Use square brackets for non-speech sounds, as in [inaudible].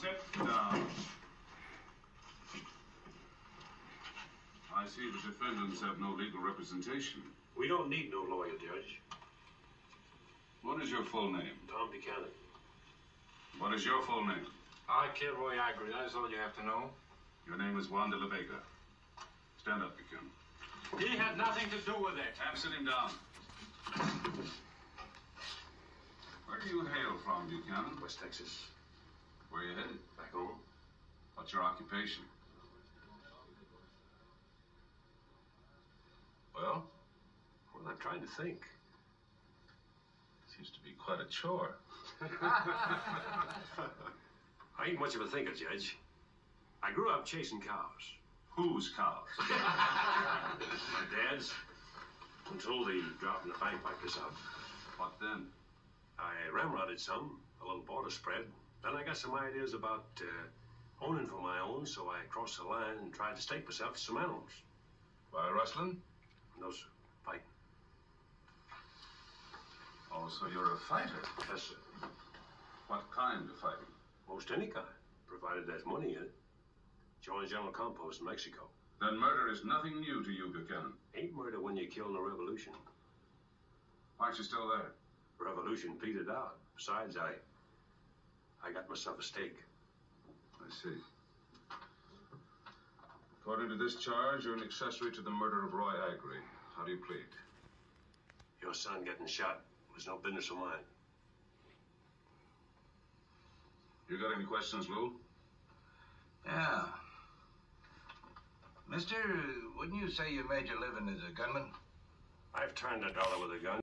Sit down. I see the defendants have no legal representation. We don't need no lawyer, Judge. What is your full name? Tom Buchanan. What is your full name? I, kill Roy Agry, that's all you have to know. Your name is Juan de la Vega. Stand up, Buchanan. He had nothing to do with it. Have sit him down. Where do you hail from, Buchanan? West Texas. Where you headed? Back home. What's your occupation? Well, well, I'm trying to think. Seems to be quite a chore. [laughs] I ain't much of a thinker, Judge. I grew up chasing cows. Whose cows? [laughs] My dad's. Until the drop in the bank wiped us out. what then? I ramrodded some, a little border spread. Then I got some ideas about uh, owning for my own, so I crossed the line and tried to stake myself to some animals. By rustling? No, sir. Fighting. Oh, so you're a fighter. Yes, sir. What kind of fighting? Most any kind, provided there's money in it. Join General Campos in Mexico. Then murder is nothing new to you, Buchanan. Ain't murder when you kill in a revolution. Why aren't you still there? Revolution petered out. Besides, I, I got myself a stake. I see. According to this charge, you're an accessory to the murder of Roy Agry. How do you plead? Your son getting shot was no business of mine. You got any questions, Lou? Yeah. Mister, wouldn't you say you made your living as a gunman? I've turned a dollar with a gun.